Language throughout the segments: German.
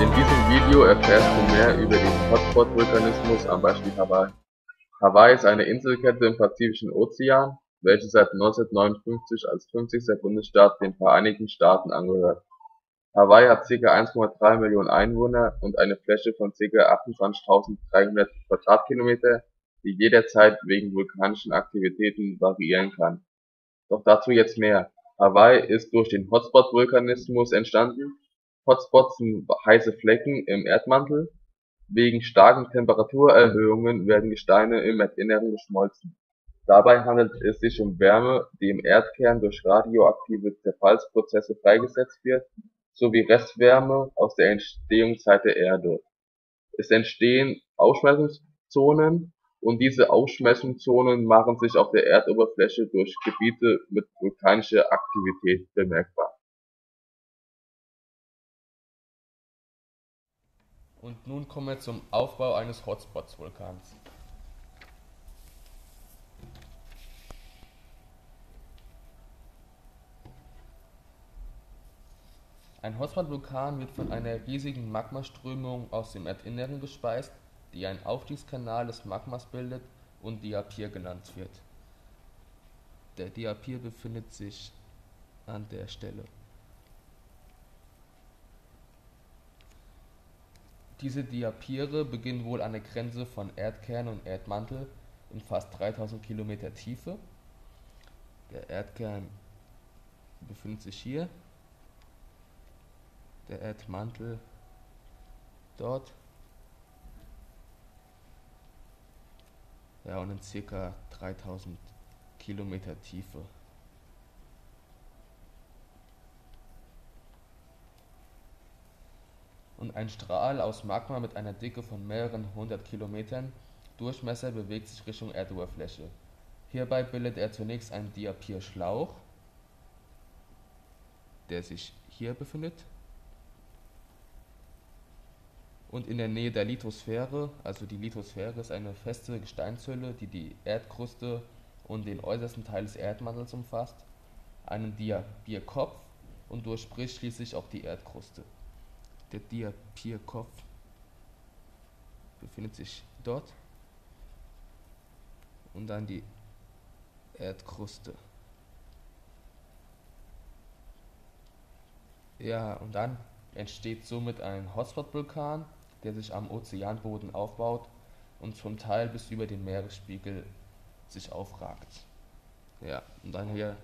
In diesem Video erfährst du mehr über den Hotspot-Vulkanismus am Beispiel Hawaii. Hawaii ist eine Inselkette im Pazifischen Ozean, welche seit 1959 als 50. Bundesstaat den Vereinigten Staaten angehört. Hawaii hat ca. 1,3 Millionen Einwohner und eine Fläche von ca. 28.300 Quadratkilometer, die jederzeit wegen vulkanischen Aktivitäten variieren kann. Doch dazu jetzt mehr: Hawaii ist durch den Hotspot-Vulkanismus entstanden Hotspots sind heiße Flecken im Erdmantel. Wegen starken Temperaturerhöhungen werden Gesteine im Erdinneren geschmolzen. Dabei handelt es sich um Wärme, die im Erdkern durch radioaktive Zerfallsprozesse freigesetzt wird, sowie Restwärme aus der Entstehungszeit der Erde. Es entstehen Ausschmelzungszonen, und diese Ausschmelzungszonen machen sich auf der Erdoberfläche durch Gebiete mit vulkanischer Aktivität bemerkbar nun kommen wir zum Aufbau eines Hotspots-Vulkans. Ein Hotspot-Vulkan wird von einer riesigen Magmaströmung aus dem Erdinneren gespeist, die einen Aufstiegskanal des Magmas bildet und Diapir genannt wird. Der Diapir befindet sich an der Stelle Diese Diapire beginnen wohl an der Grenze von Erdkern und Erdmantel in fast 3000 Kilometer Tiefe. Der Erdkern befindet sich hier, der Erdmantel dort. Ja, und in circa 3000 Kilometer Tiefe. Und ein Strahl aus Magma mit einer Dicke von mehreren hundert Kilometern Durchmesser bewegt sich Richtung Erdoberfläche. Hierbei bildet er zunächst einen Diapir-Schlauch, der sich hier befindet und in der Nähe der Lithosphäre, also die Lithosphäre ist eine feste Gesteinshülle, die die Erdkruste und den äußersten Teil des Erdmantels umfasst, einen Diapirkopf und durchbricht schließlich auch die Erdkruste der Diapirkopf befindet sich dort und dann die Erdkruste. Ja, und dann entsteht somit ein Hotspot-Vulkan, der sich am Ozeanboden aufbaut und zum Teil bis über den Meeresspiegel sich aufragt. Ja, und dann hier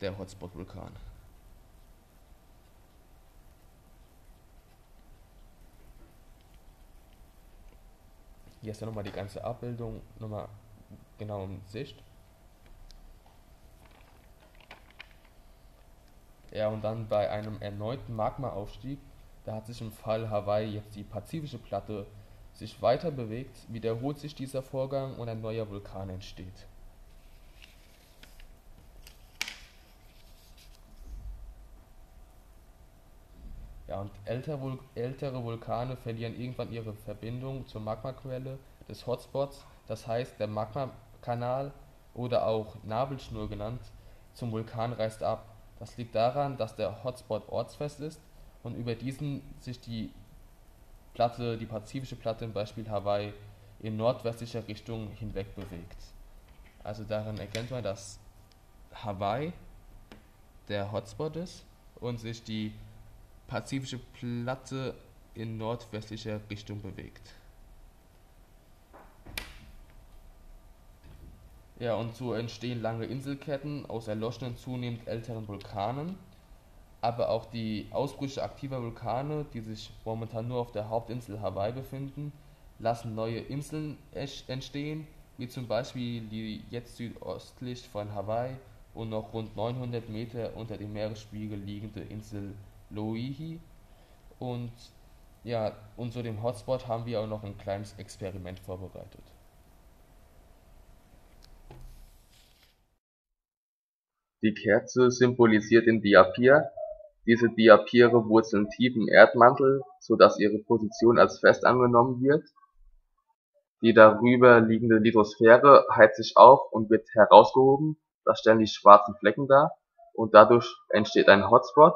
der Hotspot-Vulkan. Hier ist ja nochmal die ganze Abbildung nochmal genau in Sicht. Ja, und dann bei einem erneuten Magmaaufstieg, da hat sich im Fall Hawaii jetzt die pazifische Platte sich weiter bewegt, wiederholt sich dieser Vorgang und ein neuer Vulkan entsteht. Ja, und ältere, ältere Vulkane verlieren irgendwann ihre Verbindung zur Magmaquelle des Hotspots, das heißt der Magmakanal oder auch Nabelschnur genannt, zum Vulkan reißt ab. Das liegt daran, dass der Hotspot ortsfest ist und über diesen sich die Platte, die pazifische Platte im Beispiel Hawaii in nordwestlicher Richtung hinweg bewegt. Also daran erkennt man, dass Hawaii der Hotspot ist und sich die pazifische Platte in nordwestlicher Richtung bewegt. Ja, und so entstehen lange Inselketten aus erloschenen, zunehmend älteren Vulkanen, aber auch die Ausbrüche aktiver Vulkane, die sich momentan nur auf der Hauptinsel Hawaii befinden, lassen neue Inseln entstehen, wie zum Beispiel die jetzt südöstlich von Hawaii und noch rund 900 Meter unter dem Meeresspiegel liegende Insel Loihi. Und ja, und zu dem Hotspot haben wir auch noch ein kleines Experiment vorbereitet. Die Kerze symbolisiert den Diapir. Diese Diapire wurzeln tief im Erdmantel, so dass ihre Position als fest angenommen wird. Die darüber liegende Lithosphäre heizt sich auf und wird herausgehoben, das stellen die schwarzen Flecken dar, und dadurch entsteht ein Hotspot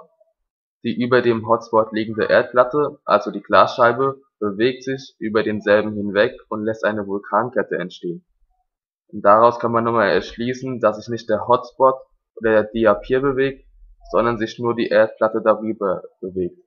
Die über dem Hotspot liegende Erdplatte, also die Glasscheibe, bewegt sich über denselben hinweg und lässt eine Vulkankette entstehen. Daraus kann man nochmal erschließen, dass sich nicht der Hotspot oder der Diapir bewegt, sondern sich nur die Erdplatte darüber bewegt